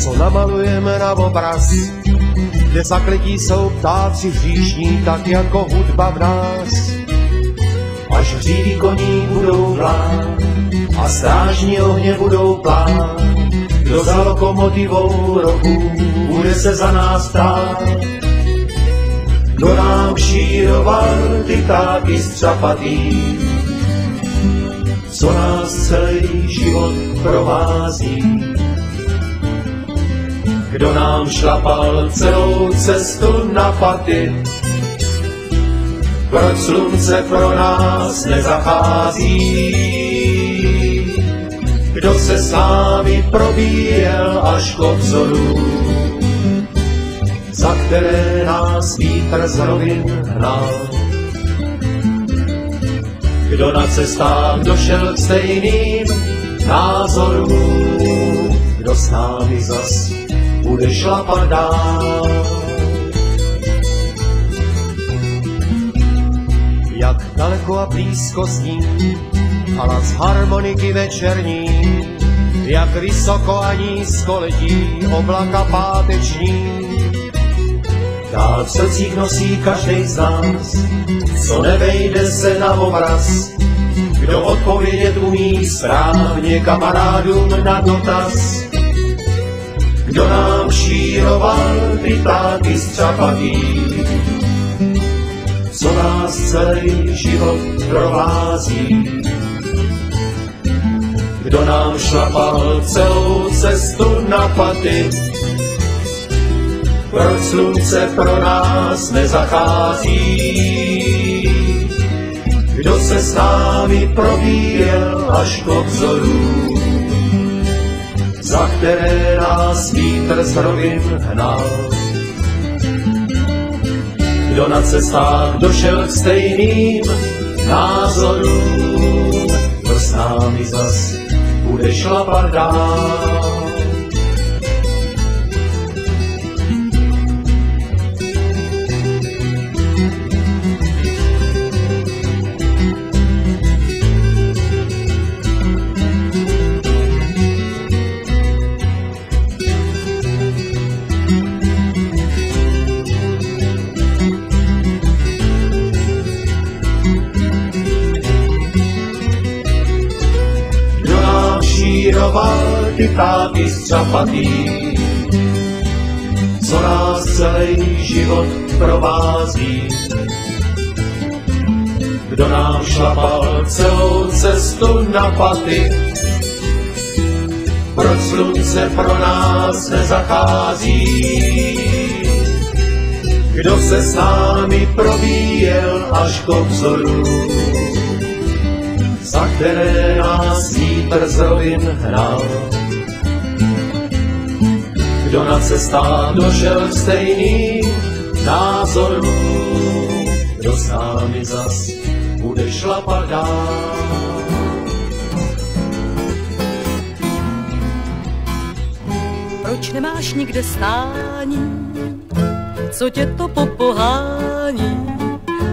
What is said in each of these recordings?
co namalujeme na obraz, kde zakletí jsou ptáci hříšní, tak jako hudba v nás. Až hříví koní budou vlád a strážní ohně budou plán, kdo za lokomotivou roku bude se za nás ptát. Kdo nám šíroval ty táky střapatý, co nás celý život provází. Kdo nám šlapal celou cestu na paty, proč slunce pro nás nezachází. Kdo se s námi probíjel až k obzoru, za které nás vítr z rovin hnal. Kdo na cestách došel k stejným názorům, kdo s námi zas bude šlapat dál. Jak daleko a blízko zní hlas harmoniky večerní, jak vysoko a nízko letí oblaka páteční. Dál v srdcích nosí každý z nás, co nevejde se na obraz, kdo odpovědět umí správně kamarádům na dotaz. Kdo nám šíroval ty ptáky střapatý, co nás celý život provází. Kdo nám šlapal celou cestu na paty, proč slunce pro nás nezachází. Kdo se s námi probíjel až k obzoru, za které nás vítr z rovin hnal. Kdo na cestách došel k stejným názorům, kdo s námi zas bude šlapat dál. Střapatý, co nás celý život provází. Kdo nám šlapal celou cestu na paty, proč slunce pro nás nezachází. Kdo se s námi probíjel až k obzoru, za které nás vítr z rovin. Kdo na cestách došel k stejným názorům, kdo s námi zas bude šlapat dál. Proč nemáš nikde stání, co tě to popohání,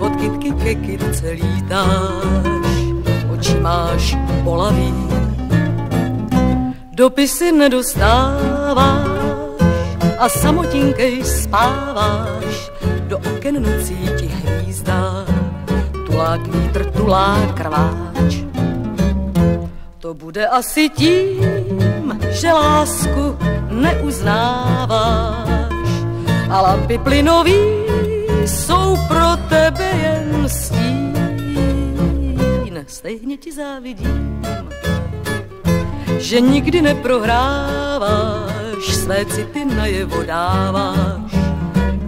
od kytky ke kytce lítáš oči máš bolavý. Dopisy nedostáváš a samotinkej spáváš, do oken nocí ti hvízdá, tulák vítr, tulák krváč. To bude asi tím, že lásku neuznáváš. A lampy plynový jsou pro tebe jen stín. Stejně ti závidím, že nikdy neprohráváš, své city najevo dáváš,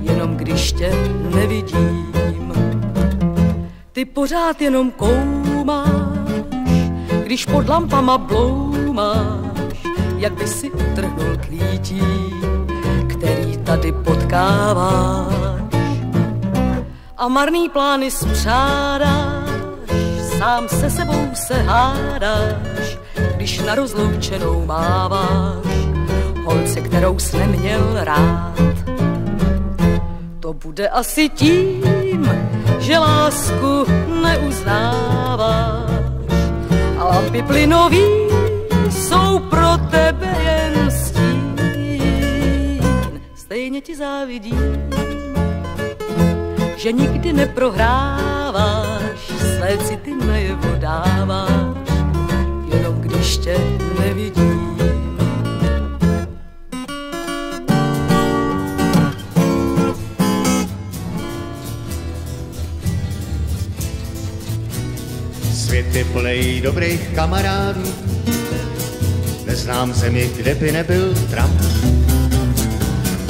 jenom když tě nevidím. Ty pořád jenom koumáš, když pod lampama bloumáš, jak by si utrhnul kvítí, který tady potkáváš. A marný plány spřádáš, sám se sebou se hádáš, když na rozloučenou máváš holce, kterou jsem měl rád. To bude asi tím, že lásku neuznáváš a lampy plynový jsou pro tebe jen stín. Stejně ti závidím, že nikdy neprohráváš, své city najevo dáváš, jenom když tě nevidím. Svět je plnej dobrých kamarádů, neznám zemi, kde by nebyl Trump.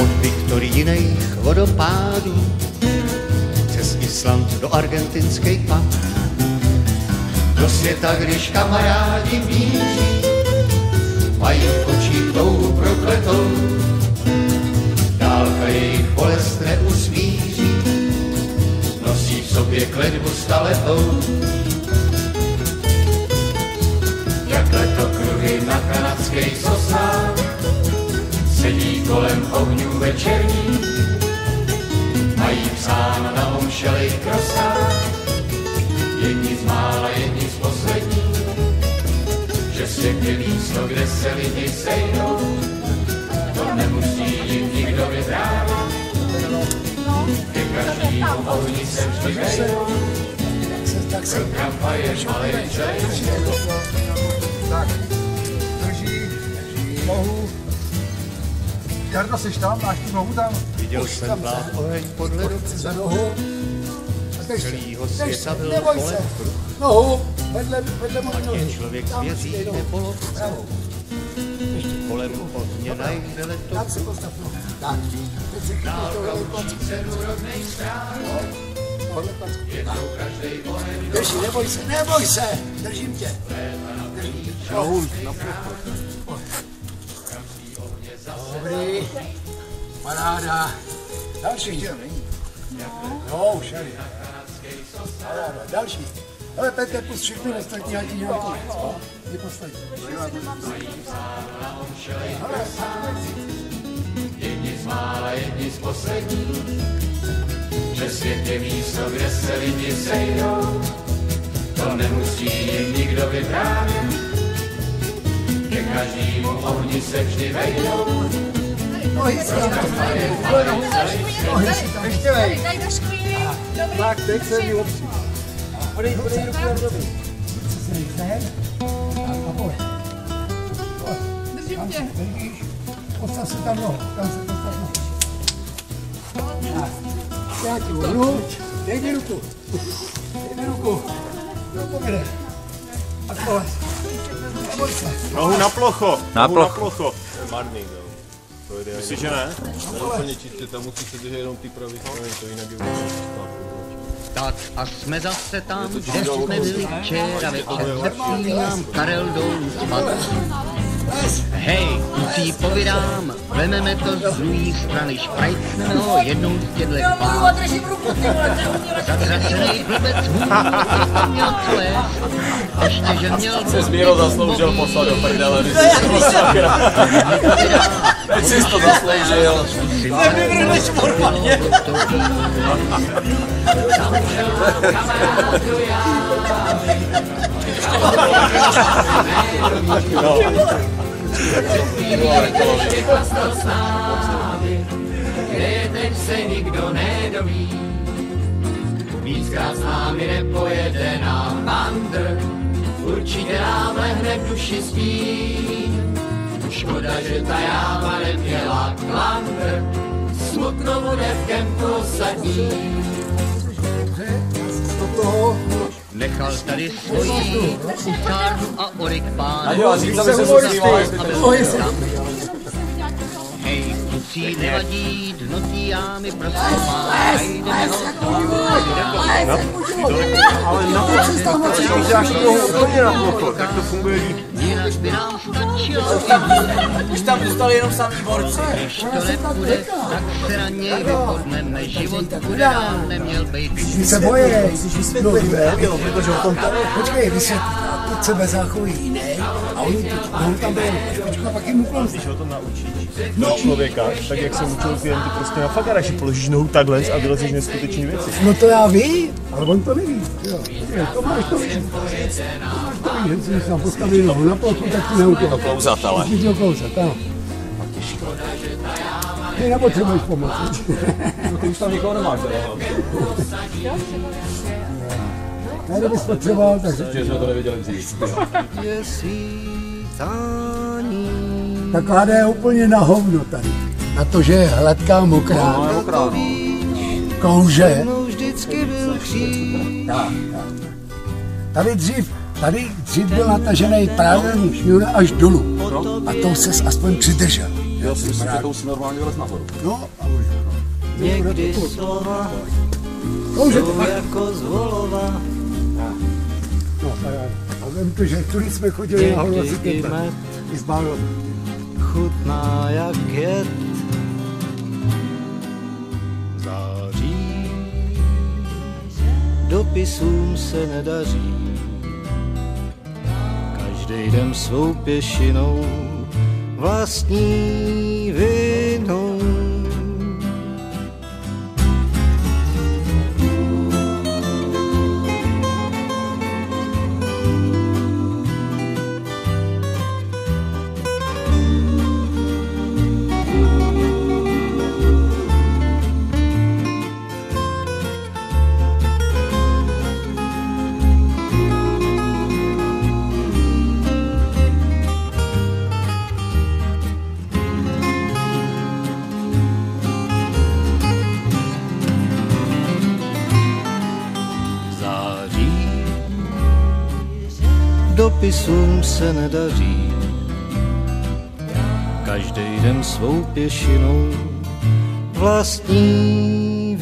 Od viktorijných vodopádů přes Island do argentinských pap. Do světa, když kamarádi míří, mají v očích touhu prokletou, dálka jejich bolest neusmíří, nosí v sobě kledbu staletou. Na kanadských sosnách, sedí kolem ohňů večerní, mají psáno na omšelej krosách, jedni z mála, jedni z poslední, že svět je místo, kde se lidi sejdou, to nemusí jim nikdo vyprávět, ke každému ohni se vždy vejdou, Kampa je malej Tak, drží, mohu. Jardo, jsi tam? Máš tu nohu tam? Viděl jsem plát oheň podle ruce, Za nohu. Se, celýho světa se, byl neboj se. kolem kruh. Nohu, vedle, vedle moje nohy. Člověk Tam věří stejnou. nebolov Pravou. kolem ohně najde leto. Tak si postav nohu. Tak, teď se chytneš tohle placku. Tohle placku. Drži, neboj se, neboj se, držím tě. Držím tě. Nohu, na Paráda. Další. No, už jeli. Paráda, další. Ale Petr, pust všechny ostatní, ať nějaký. Co? Je poslední. Jedni z mála, jedni z poslední, že svět je místo, kde se lidi sejdou. To nemusí jim nikdo vyprávět, ke každému ohni se vždy vejdou. Nohy. Ještě vej. Daj do škvíry. Dobrý. Tak, teď se mi opři. Podej, podej ruku na dobrý. Co se rychle? A pojď. Držím tě. Postav se tam nohu. Tam se postav nohu. Tak. Já ti vohnu. Dej mi ruku. Dej mi ruku. Jo, povede. A kole. Neboj se. Nohu na plocho. Na Nohu plocho. Marný. To je Myslíš, že ne? Ne úplně čistě, tam musí se držet jenom ty pravý strany, to jinak je úplně Tak a jsme zase tam, kde jsme byli včera, večer přepínám Karel dolů. Hej, kluci, povídám, vememe to z druhé strany, šprajcneme ho jednou z těchto pár. Držím ruku, ty vole, to je udělat. Zatracený blbec hůl, měl jíst, ještě, že měl Se Zbíro zasloužil poslat do prdele, když jsi to sakra. Teď jsi to zasloužil. Kde teď se nikdo nedoví. Víckrát s námi nepojede nám bandr, určitě nám lehne v duši stín. Škoda, že ta jáma neměla klandr, smutno bude v kempu osadní. Nechal tady svojí kuchárnu a orik pán. A jo, a říct, aby se soustředila, to kluci, nevadí, dnotí jámy prostě má. Jdeme ho Ale na plocho. Když dáš nohu úplně na plocho, tak to funguje líp. jinak by nám stačilo. Už tam zůstali jenom samý borci. Když to nepůjde, tak se na něj vyhodneme. Život bude dál neměl být. Ty se boje, ne? Jo, protože o tom tam... Počkej, vysvětlit. Teď se bez záchovy jiný a oni on tam byl špičku a pak jim uklon. Když ho to naučíš no. člověka, tak jak jsem učil klienty prostě na fagaraši, položíš nohu takhle a vylezeš neskutečné věci. No to já vím, ale on to neví. Jo. To máš to víš. To máš to víš, že jsi tam postavil nohu na plochu, tak ti neuklon. Klouzatele. Musíš ho kousat, ano. Ty nepotřebuješ pomoc. No ty už tam nikoho nemáš, teda. Ne, kdybys potřeboval, tak Že jsme to nevěděli dřív. je svítání. ta kláda je úplně na hovno tady. Na to, že je hladká, mokrá, No, kráno. kouže. Tak, tak, tak. Tady dřív, tady dřív byl natažený pravidelný šňůr až dolů. A to ses aspoň přidržel. Já si myslím, že to už normálně vylez nahoru. No, a už. Někdy slova Kouže to jsou jako z volova. No, a vem to, že tudy jsme chodili nahoru asi i s bálou. chutná jak jed. Dopisům se nedaří. Každý den svou pěšinou vlastní vinou. Dopisům se nedaří, každý den svou pěšinou vlastní